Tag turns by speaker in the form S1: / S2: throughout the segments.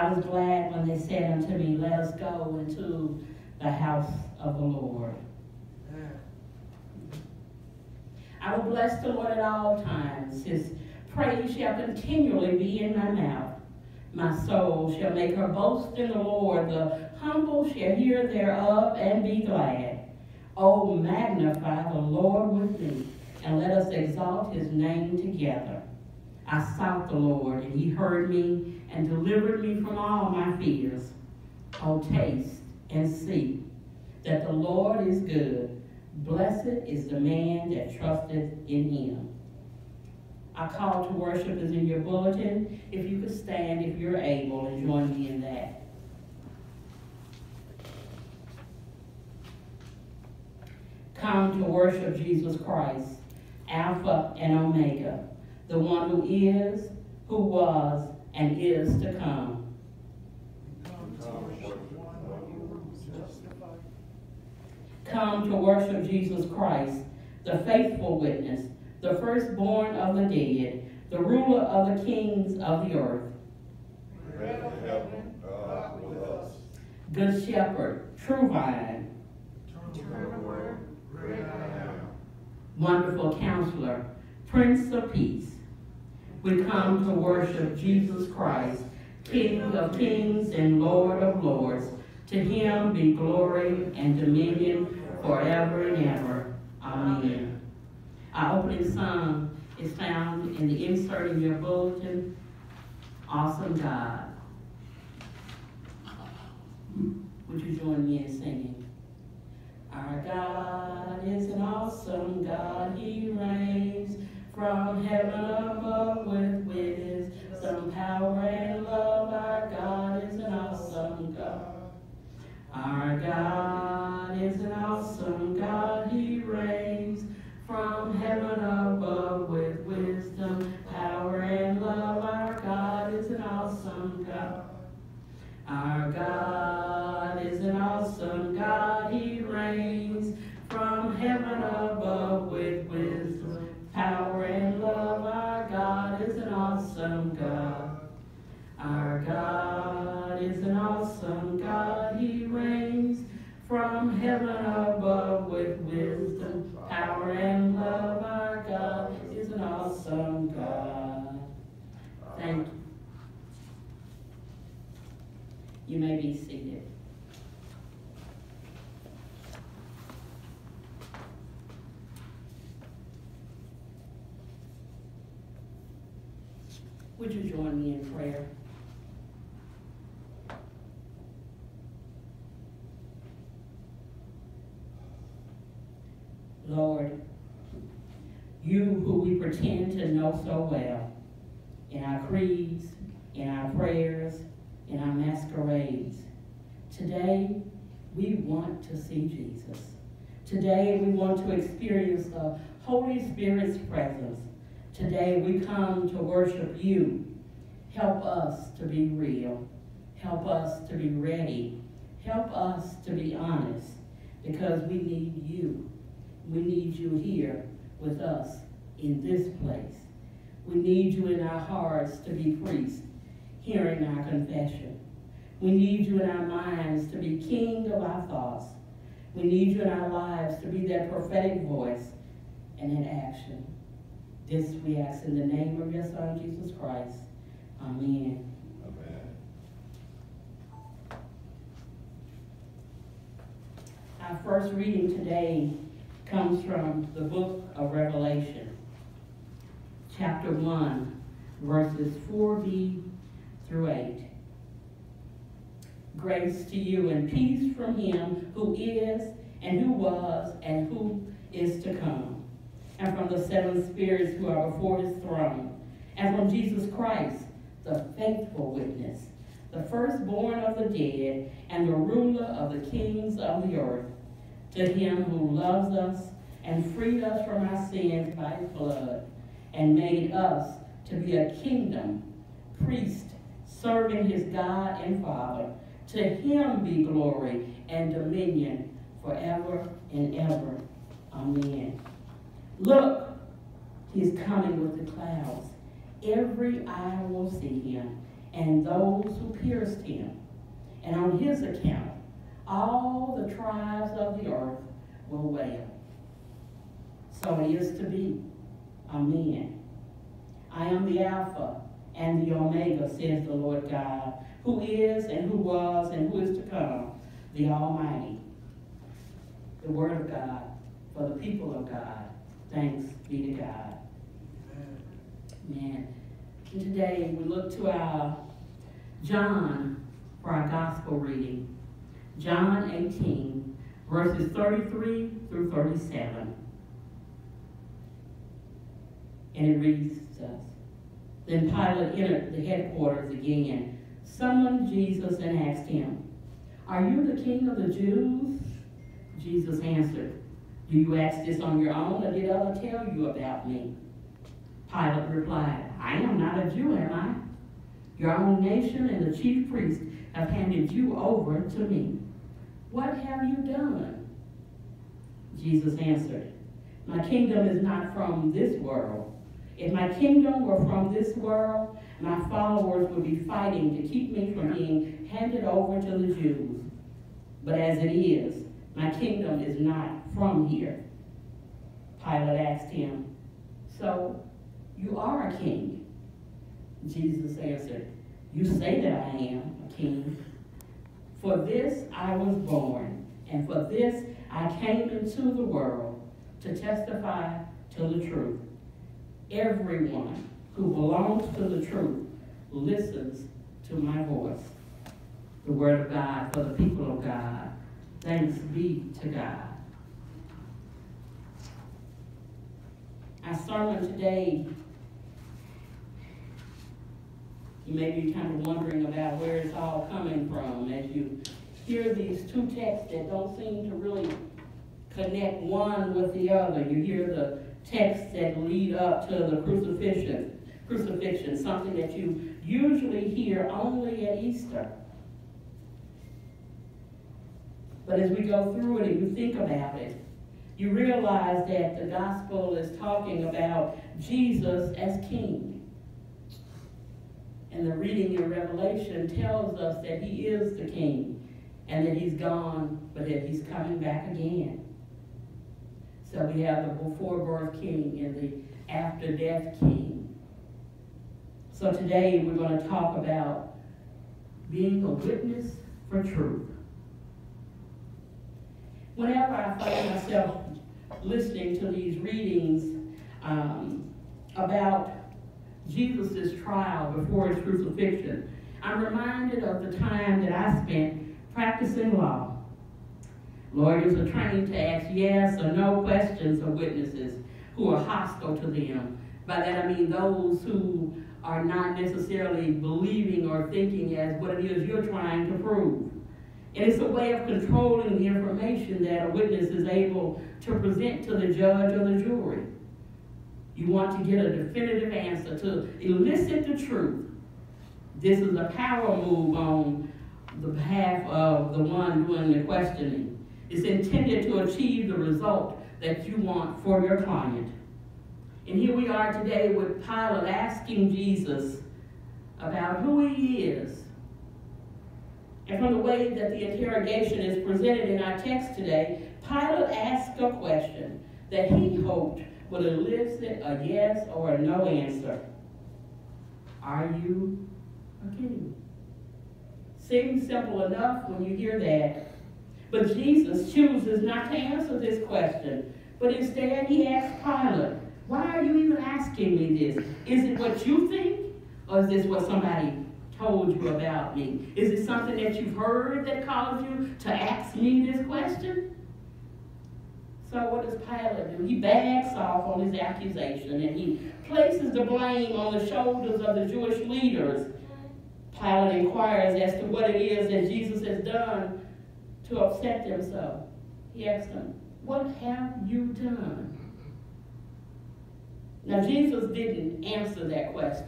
S1: I was glad when they said unto me, Let us go into the house of the Lord. Mm. I will bless the Lord at all times. His praise shall continually be in my mouth. My soul shall make her boast in the Lord. The humble shall hear thereof and be glad. Oh, magnify the Lord with me, and let us exalt his name together. I sought the Lord, and he heard me and delivered me from all my fears. Oh, taste and see that the Lord is good. Blessed is the man that trusteth in him. Our call to worship is in your bulletin. If you could stand, if you're able, and join me in that. Come to worship Jesus Christ, Alpha and Omega, the one who is, who was, and is to come. Come to worship Jesus Christ, the faithful witness, the firstborn of the dead, the ruler of the kings of the earth. Good shepherd, true vine. Wonderful counselor, prince of peace. We come to worship Jesus Christ, King of kings and Lord of lords. To him be glory and dominion forever and ever. Amen. Our opening song is found in the insert in your bulletin, Awesome God. Would you join me in singing? Our God is an awesome God. He reigns from heaven above with wisdom, some power, and love. Our God is an awesome God. Our God is an awesome God. Awesome God. Our God is an awesome God. He reigns from heaven above with wisdom, power, and love. Our God is an awesome God. Thank you. You may be seated. Would you join me in prayer? Lord, you who we pretend to know so well, in our creeds, in our prayers, in our masquerades. Today, we want to see Jesus. Today, we want to experience the Holy Spirit's presence. Today, we come to worship you. Help us to be real. Help us to be ready. Help us to be honest because we need you. We need you here with us in this place. We need you in our hearts to be priests, hearing our confession. We need you in our minds to be king of our thoughts. We need you in our lives to be that prophetic voice and in action. This we ask in the name of your Son, Jesus Christ. Amen. Amen. Our first reading today comes from the book of Revelation, chapter 1, verses 4b through 8. Grace to you and peace from him who is, and who was, and who is to come, and from the seven spirits who are before his throne, and from Jesus Christ, the faithful witness, the firstborn of the dead, and the ruler of the kings of the earth to him who loves us and freed us from our sins by his blood and made us to be a kingdom, priest, serving his God and Father. To him be glory and dominion forever and ever. Amen. Look, he is coming with the clouds. Every eye will see him, and those who pierced him. And on his account, all the tribes of the earth will wail. So it is to be. Amen. I am the Alpha and the Omega, says the Lord God, who is and who was and who is to come, the Almighty. The Word of God for the people of God. Thanks be to God. Amen. And today we look to our John for our gospel reading. John 18, verses 33 through 37. And it reads thus. Then Pilate entered the headquarters again, summoned Jesus, and asked him, Are you the king of the Jews? Jesus answered, Do you ask this on your own, or did others tell you about me? Pilate replied, I am not a Jew, am I? Your own nation and the chief priests have handed you over to me. What have you done? Jesus answered, My kingdom is not from this world. If my kingdom were from this world, my followers would be fighting to keep me from being handed over to the Jews. But as it is, my kingdom is not from here. Pilate asked him, So you are a king? Jesus answered, You say that I am a king. For this I was born, and for this I came into the world to testify to the truth. Everyone who belongs to the truth listens to my voice. The word of God for the people of God. Thanks be to God. Our sermon today, you may be kind of wondering about where it's all coming from as you hear these two texts that don't seem to really connect one with the other. You hear the texts that lead up to the crucifixion, crucifixion, something that you usually hear only at Easter. But as we go through it and you think about it, you realize that the gospel is talking about Jesus as king. And the reading in Revelation tells us that he is the king and that he's gone, but that he's coming back again. So we have the before birth king and the after death king. So today we're going to talk about being a witness for truth. Whenever I find myself listening to these readings um, about Jesus' trial before his crucifixion, I'm reminded of the time that I spent practicing law. Lawyers are trained to ask yes or no questions of witnesses who are hostile to them. By that I mean those who are not necessarily believing or thinking as what it is you're trying to prove. And it's a way of controlling the information that a witness is able to present to the judge or the jury. You want to get a definitive answer to elicit the truth. This is a power move on the behalf of the one doing the questioning. It's intended to achieve the result that you want for your client. And here we are today with Pilate asking Jesus about who he is. And from the way that the interrogation is presented in our text today, Pilate asked a question that he hoped would elicit a yes or a no answer. Are you a king? Seems simple enough when you hear that. But Jesus chooses not to answer this question, but instead he asks Pilate, Why are you even asking me this? Is it what you think, or is this what somebody told you about me? Is it something that you've heard that caused you to ask me this question? So what does Pilate do? He backs off on his accusation and he places the blame on the shoulders of the Jewish leaders. Pilate inquires as to what it is that Jesus has done to upset them so. He asks them, What have you done? Now, Jesus didn't answer that question.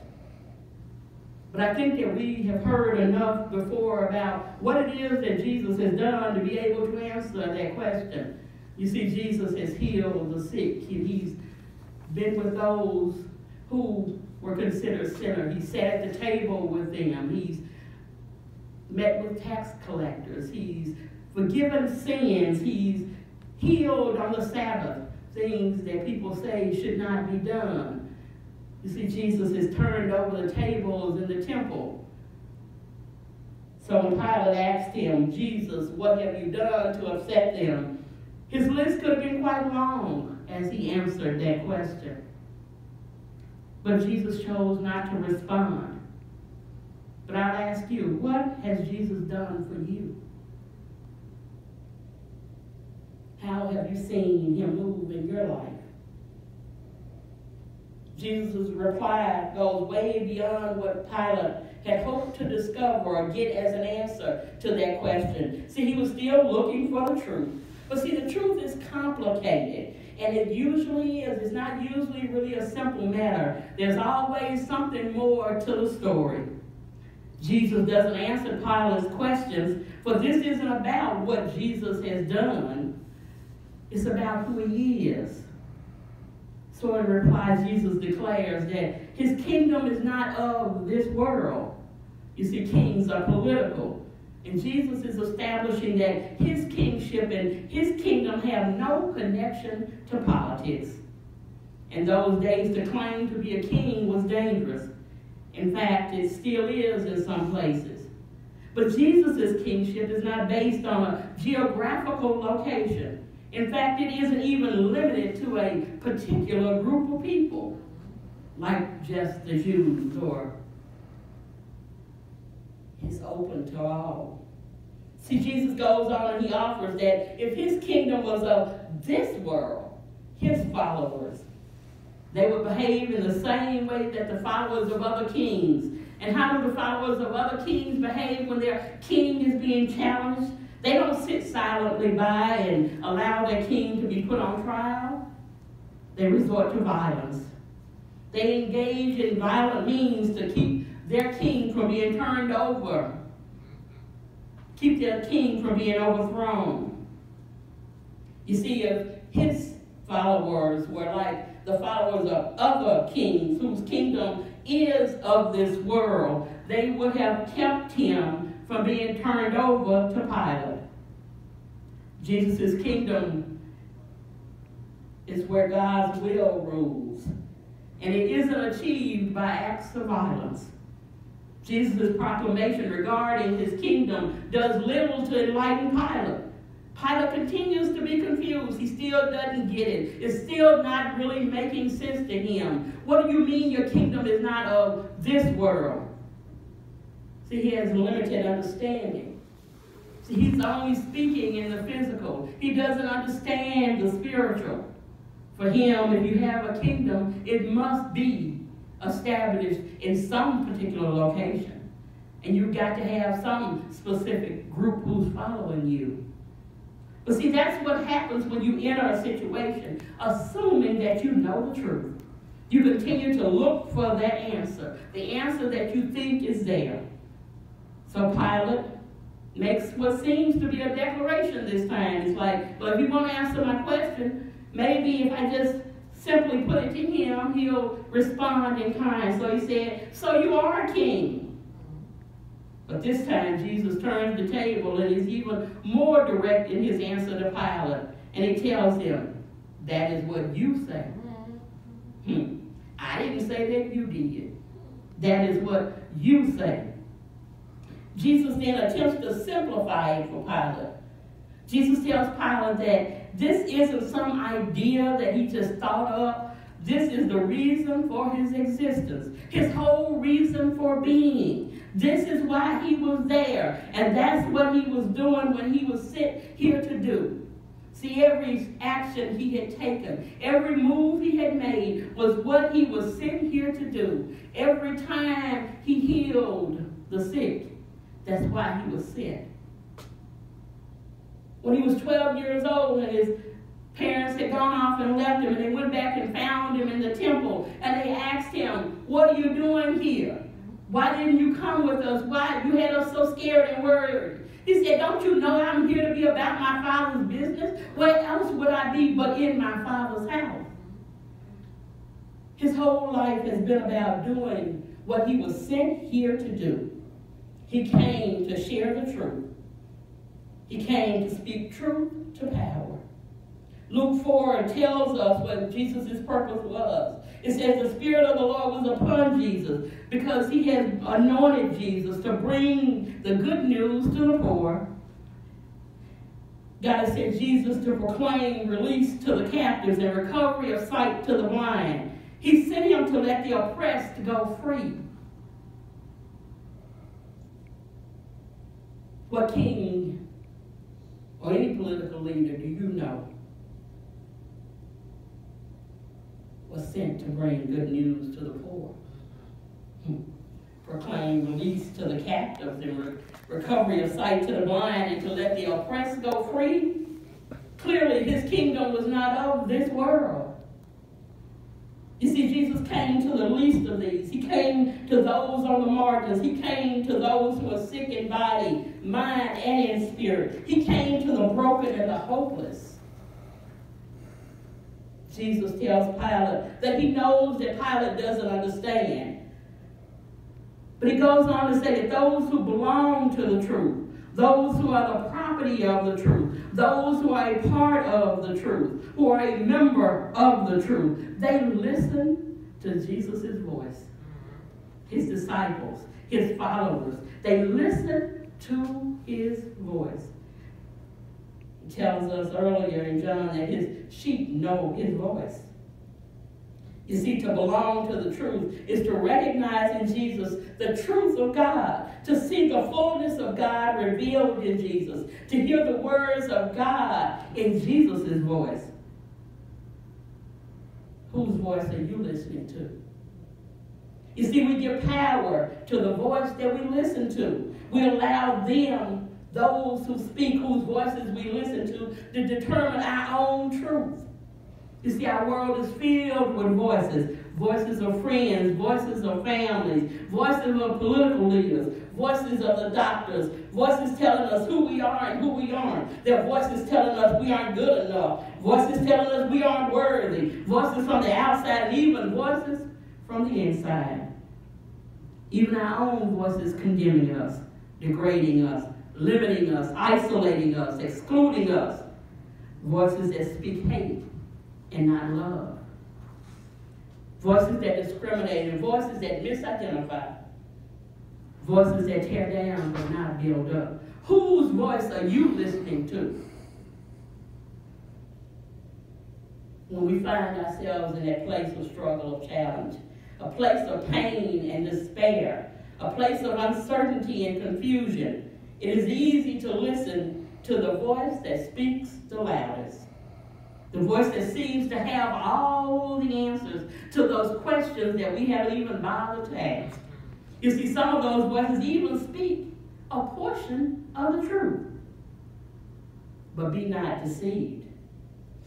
S1: But I think that we have heard enough before about what it is that Jesus has done to be able to answer that question. You see, Jesus has healed the sick. He's been with those who were considered sinners. He sat at the table with them. He's met with tax collectors. He's forgiven sins. He's healed on the Sabbath, things that people say should not be done. You see, Jesus has turned over the tables in the temple. So when Pilate asked him, Jesus, what have you done to upset them? His list could have been quite long as he answered that question. But Jesus chose not to respond. But I'll ask you, what has Jesus done for you? How have you seen him move in your life? Jesus' reply goes way beyond what Pilate had hoped to discover or get as an answer to that question. See, he was still looking for the truth. But see, the truth is complicated. And it usually is. It's not usually really a simple matter. There's always something more to the story. Jesus doesn't answer Pilate's questions, for this isn't about what Jesus has done. It's about who he is. So in reply, Jesus declares that his kingdom is not of this world. You see, kings are political. And Jesus is establishing that his kingship and his kingdom have no connection to politics. In those days, to claim to be a king was dangerous. In fact, it still is in some places. But Jesus' kingship is not based on a geographical location. In fact, it isn't even limited to a particular group of people, like just the Jews, or it's open to all. See, Jesus goes on and he offers that if his kingdom was of this world, his followers they would behave in the same way that the followers of other kings. And how do the followers of other kings behave when their king is being challenged? They don't sit silently by and allow their king to be put on trial. They resort to violence. They engage in violent means to keep their king from being turned over, keep their king from being overthrown. You see, if his followers were like the followers of other kings whose kingdom is of this world, they would have kept him from being turned over to Pilate. Jesus' kingdom is where God's will rules, and it isn't achieved by acts of violence. Jesus' proclamation regarding his kingdom does little to enlighten Pilate. Pilate continues to be confused. He still doesn't get it. It's still not really making sense to him. What do you mean your kingdom is not of this world? See, he has limited understanding. See, he's only speaking in the physical. He doesn't understand the spiritual. For him, if you have a kingdom, it must be established in some particular location. And you've got to have some specific group who's following you. But see, that's what happens when you enter a situation, assuming that you know the truth. You continue to look for that answer, the answer that you think is there. So Pilate makes what seems to be a declaration this time. It's like, well, if you want to answer my question, maybe if I just simply put it to him, he'll respond in kind. So he said, so you are a king. But this time, Jesus turns the table and is even more direct in his answer to Pilate. And he tells him, That is what you say. Hmm. I didn't say that you did. That is what you say. Jesus then attempts to simplify it for Pilate. Jesus tells Pilate that this isn't some idea that he just thought up. This is the reason for his existence, his whole reason for being. This is why he was there. And that's what he was doing when he was sent here to do. See, every action he had taken, every move he had made was what he was sent here to do. Every time he healed the sick, that's why he was sent. When he was 12 years old and his parents had gone off and left him, and they went back and found him in the temple, and they asked him, What are you doing here? Why didn't you come with us? Why you had us so scared and worried? He said, Don't you know I'm here to be about my father's business? Where else would I be but in my father's house? His whole life has been about doing what he was sent here to do. He came to share the truth. He came to speak truth to power. Luke 4 tells us what Jesus' purpose was. It says the Spirit of the Lord was upon Jesus because he had anointed Jesus to bring the good news to the poor. God sent Jesus to proclaim release to the captives and recovery of sight to the blind. He sent him to let the oppressed go free. What king or any political leader do you know was sent to bring good news to the poor? Hmm. Proclaim release to the captives and re recovery of sight to the blind and to let the oppressed go free? Clearly, his kingdom was not of this world. You see, Jesus came to the least of these. He came to those on the margins. He came to those who are sick in body, mind, and in spirit. He came to the broken and the hopeless. Jesus tells Pilate that he knows that Pilate doesn't understand. But he goes on to say that those who belong to the truth, those who are the property of the truth, those who are a part of the truth, who are a member of the truth, they listen to Jesus' voice. His disciples, his followers, they listen to his voice. He tells us earlier in John that his sheep know his voice. You see, to belong to the truth is to recognize in Jesus the truth of God, to see the fullness of God revealed in Jesus, to hear the words of God in Jesus' voice. Whose voice are you listening to? You see, we give power to the voice that we listen to. We allow them, those who speak, whose voices we listen to, to determine our own truth. You see, our world is filled with voices. Voices of friends, voices of families, voices of political leaders, voices of the doctors, voices telling us who we are and who we aren't. There are voices telling us we aren't good enough, voices telling us we aren't worthy, voices from the outside, and even voices from the inside. Even our own voices condemning us, degrading us, limiting us, isolating us, excluding us. Voices that speak hate and not love. Voices that discriminate and voices that misidentify. Voices that tear down but not build up. Whose voice are you listening to? When we find ourselves in that place of struggle, of challenge, a place of pain and despair, a place of uncertainty and confusion, it is easy to listen to the voice that speaks the loudest. The voice that seems to have all the answers to those questions that we haven't even bothered to ask. You see, some of those voices even speak a portion of the truth. But be not deceived.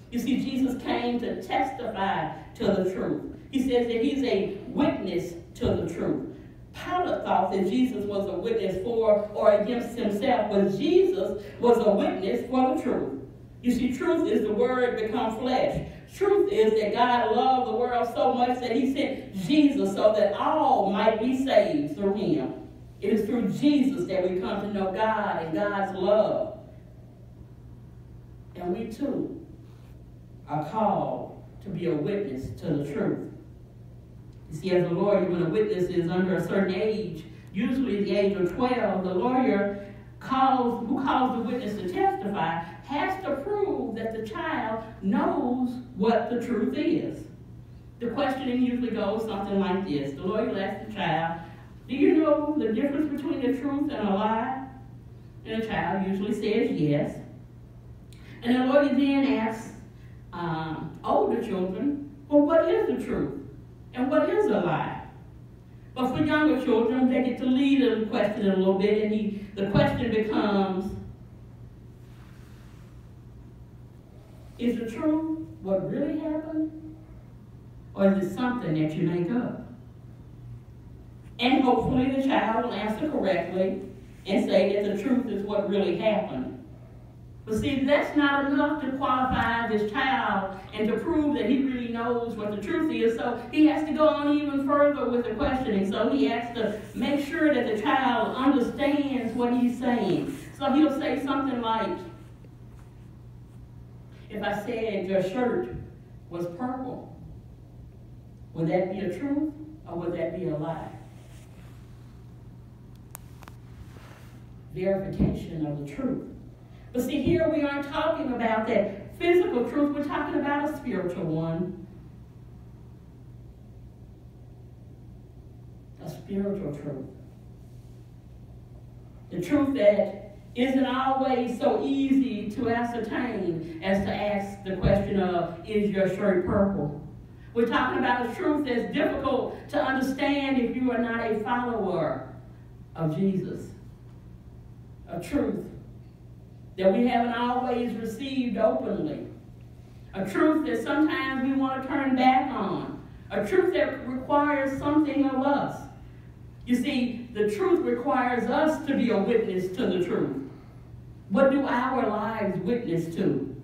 S1: You see, Jesus came to testify to the truth. He says that he's a witness to the truth. Pilate thought that Jesus was a witness for or against himself, but Jesus was a witness for the truth. You see, truth is the word become flesh. Truth is that God loved the world so much that he sent Jesus so that all might be saved through him. It is through Jesus that we come to know God and God's love. And we too are called to be a witness to the truth. You see, as a lawyer, when a witness is under a certain age, usually the age of 12, the lawyer calls, who calls the witness to testify has to prove that the child knows what the truth is. The questioning usually goes something like this. The lawyer asks the child, do you know the difference between the truth and a lie? And the child usually says yes. And the lawyer then asks um, older children, well, what is the truth? And what is a lie? But for younger children, they get to lead the question a little bit, and he, the question becomes, Is it true what really happened? Or is it something that you make up? And hopefully the child will answer correctly and say that the truth is what really happened. But see, that's not enough to qualify this child and to prove that he really knows what the truth is. So he has to go on even further with the questioning. So he has to make sure that the child understands what he's saying. So he'll say something like, if I said your shirt was purple, would that be a truth or would that be a lie? Verification of the truth. But see, here we aren't talking about that physical truth, we're talking about a spiritual one. A spiritual truth. The truth that isn't always so easy to ascertain as to ask the question of, is your shirt purple? We're talking about a truth that's difficult to understand if you are not a follower of Jesus. A truth that we haven't always received openly. A truth that sometimes we want to turn back on. A truth that requires something of us. You see, the truth requires us to be a witness to the truth. What do our lives witness to?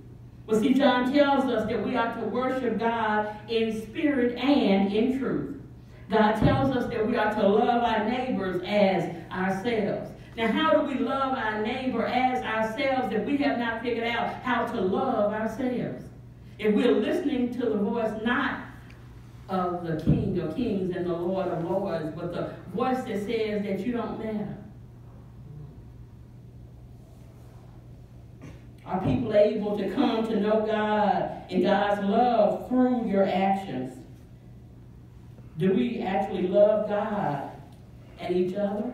S1: Well, see, John tells us that we are to worship God in spirit and in truth. God tells us that we are to love our neighbors as ourselves. Now, how do we love our neighbor as ourselves if we have not figured out how to love ourselves? If we're listening to the voice not of the King of Kings and the Lord of Lords, but the voice that says that you don't matter. Are people able to come to know God and God's love through your actions? Do we actually love God and each other?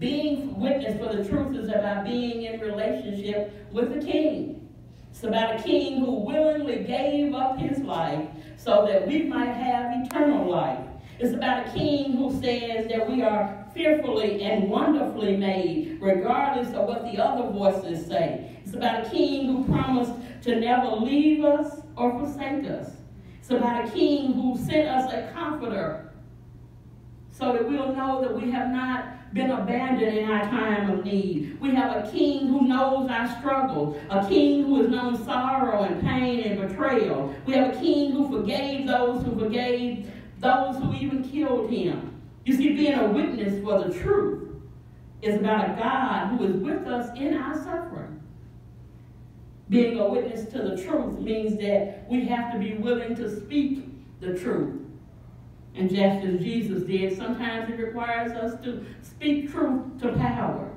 S1: Being witness for the truth is about being in relationship with the King. It's about a King who willingly gave up his life so that we might have eternal life. It's about a King who says that we are fearfully and wonderfully made, regardless of what the other voices say. It's about a King who promised to never leave us or forsake us. It's about a King who sent us a comforter so that we'll know that we have not been abandoned in our time of need. We have a king who knows our struggles, a king who has known sorrow and pain and betrayal. We have a king who forgave those who forgave those who even killed him. You see, being a witness for the truth is about a God who is with us in our suffering. Being a witness to the truth means that we have to be willing to speak the truth and just as Jesus did, sometimes it requires us to speak truth to power.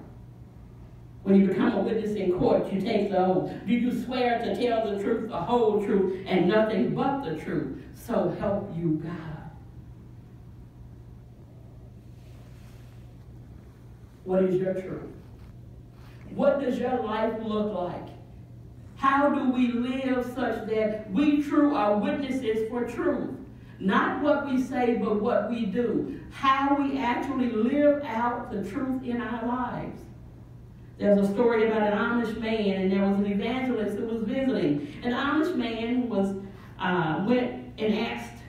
S1: When you become a witness in court, you take the oath. Do you swear to tell the truth, the whole truth, and nothing but the truth? So help you God. What is your truth? What does your life look like? How do we live such that we true are witnesses for truth? Not what we say, but what we do. How we actually live out the truth in our lives. There's a story about an Amish man, and there was an evangelist who was visiting. An Amish man was uh, went and asked,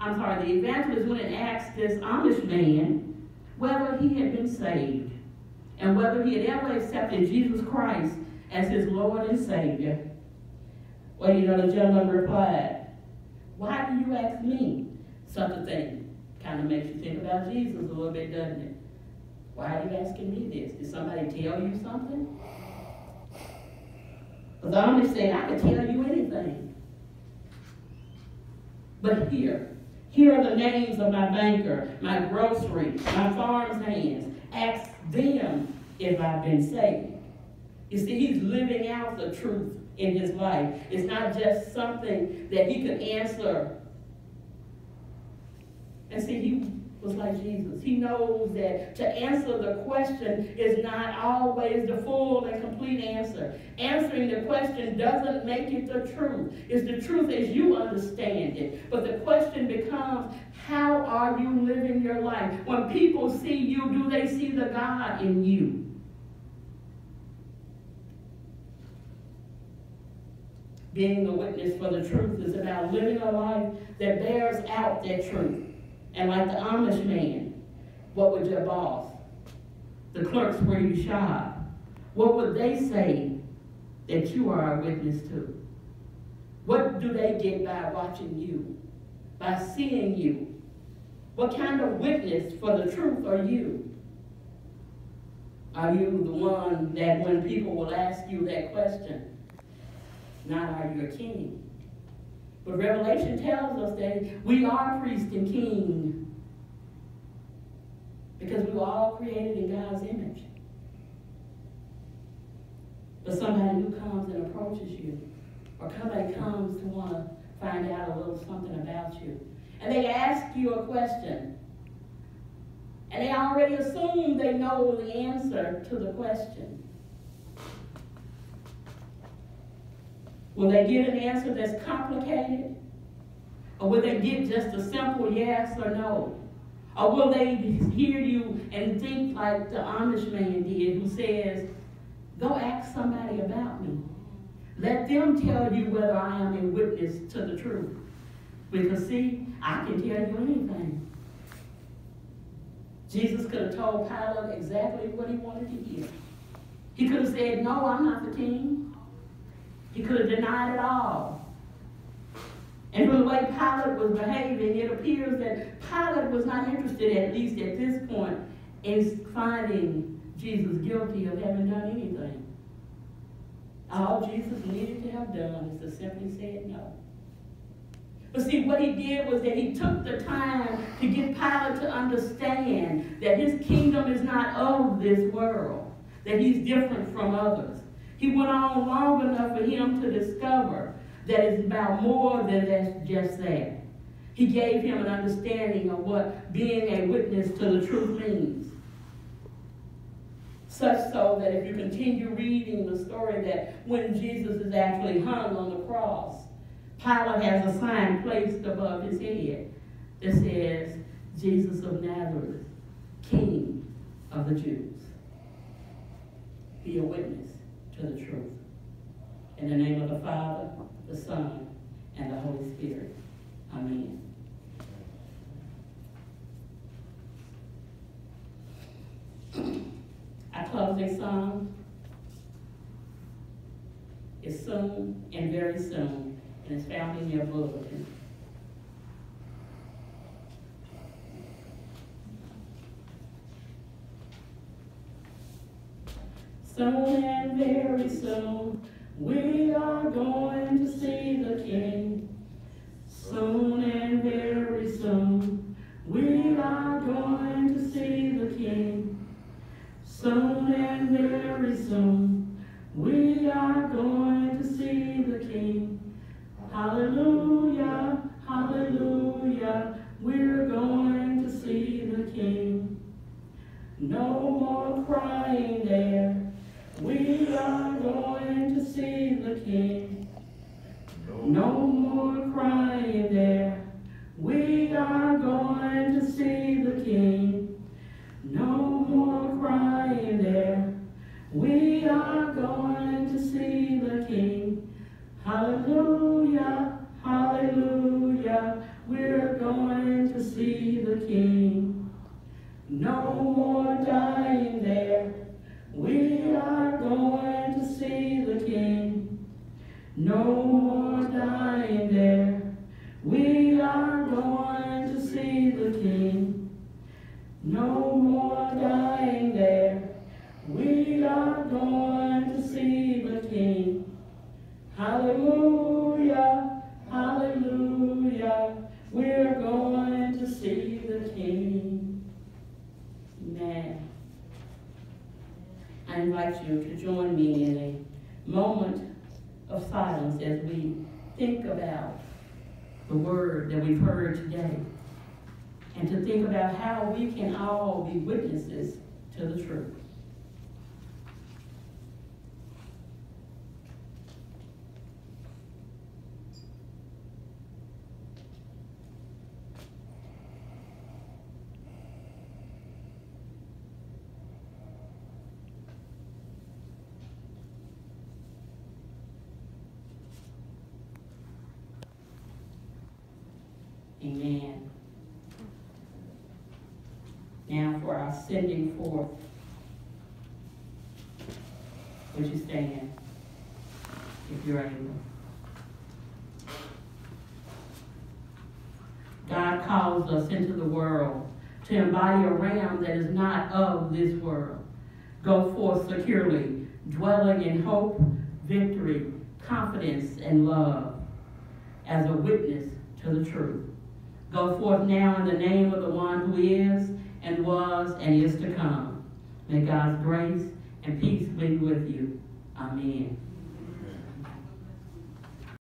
S1: I'm sorry, the evangelist went and asked this Amish man whether he had been saved and whether he had ever accepted Jesus Christ as his Lord and Savior. Well, you know, the gentleman replied, why do you ask me such a thing? Kind of makes you think about Jesus a little bit, doesn't it? Why are you asking me this? Did somebody tell you something? But the Amish said, I could tell you anything. But here, here are the names of my banker, my grocery, my farm's hands. Ask them if I've been saved. You see, he's living out the truth in his life. It's not just something that he could answer. And see, he was like Jesus. He knows that to answer the question is not always the full and complete answer. Answering the question doesn't make it the truth. It's the truth as you understand it. But the question becomes, how are you living your life? When people see you, do they see the God in you? being a witness for the truth is about living a life that bears out that truth. And like the Amish man, what would your boss, the clerks where you shop, what would they say that you are a witness to? What do they get by watching you, by seeing you? What kind of witness for the truth are you? Are you the one that when people will ask you that question, not are you a king? But Revelation tells us that we are priest and king because we were all created in God's image. But somebody who comes and approaches you, or somebody comes to want to find out a little something about you, and they ask you a question, and they already assume they know the answer to the question. Will they get an answer that's complicated? Or will they get just a simple yes or no? Or will they hear you and think like the Amish man did who says, go ask somebody about me. Let them tell you whether I am a witness to the truth. Because see, I can tell you anything. Jesus could have told Pilate exactly what he wanted to hear. He could have said, no, I'm not the king. He could have denied it all. And from the way Pilate was behaving, it appears that Pilate was not interested, at least at this point, in finding Jesus guilty of having done anything. All Jesus needed to have done is to simply say no. But see, what he did was that he took the time to get Pilate to understand that his kingdom is not of this world, that he's different from others. He went on long enough for him to discover that it's about more than that's just that. He gave him an understanding of what being a witness to the truth means. Such so that if you continue reading the story that when Jesus is actually hung on the cross, Pilate has a sign placed above his head that says, Jesus of Nazareth, King of the Jews. Be a witness to the truth. In the name of the Father, the Son, and the Holy Spirit. Amen. Our closing song is soon and very soon, and it's found in your bulletin. Soon and very soon, we are going to see the King. Soon and very soon, we are going to see the King. Soon and very soon, we are going to see the King. Hallelujah, the King. No more dying there. We are going to see the King. No more dying there. We are going to see the King. No more moment of silence as we think about the word that we've heard today and to think about how we can all be witnesses to the truth. Amen. Now for our sending forth. Would you stand if you're able? God calls us into the world to embody a realm that is not of this world. Go forth securely, dwelling in hope, victory, confidence, and love as a witness to the truth. Go forth now in the name of the one who is and was and is to come. May God's grace and peace be with you. Amen.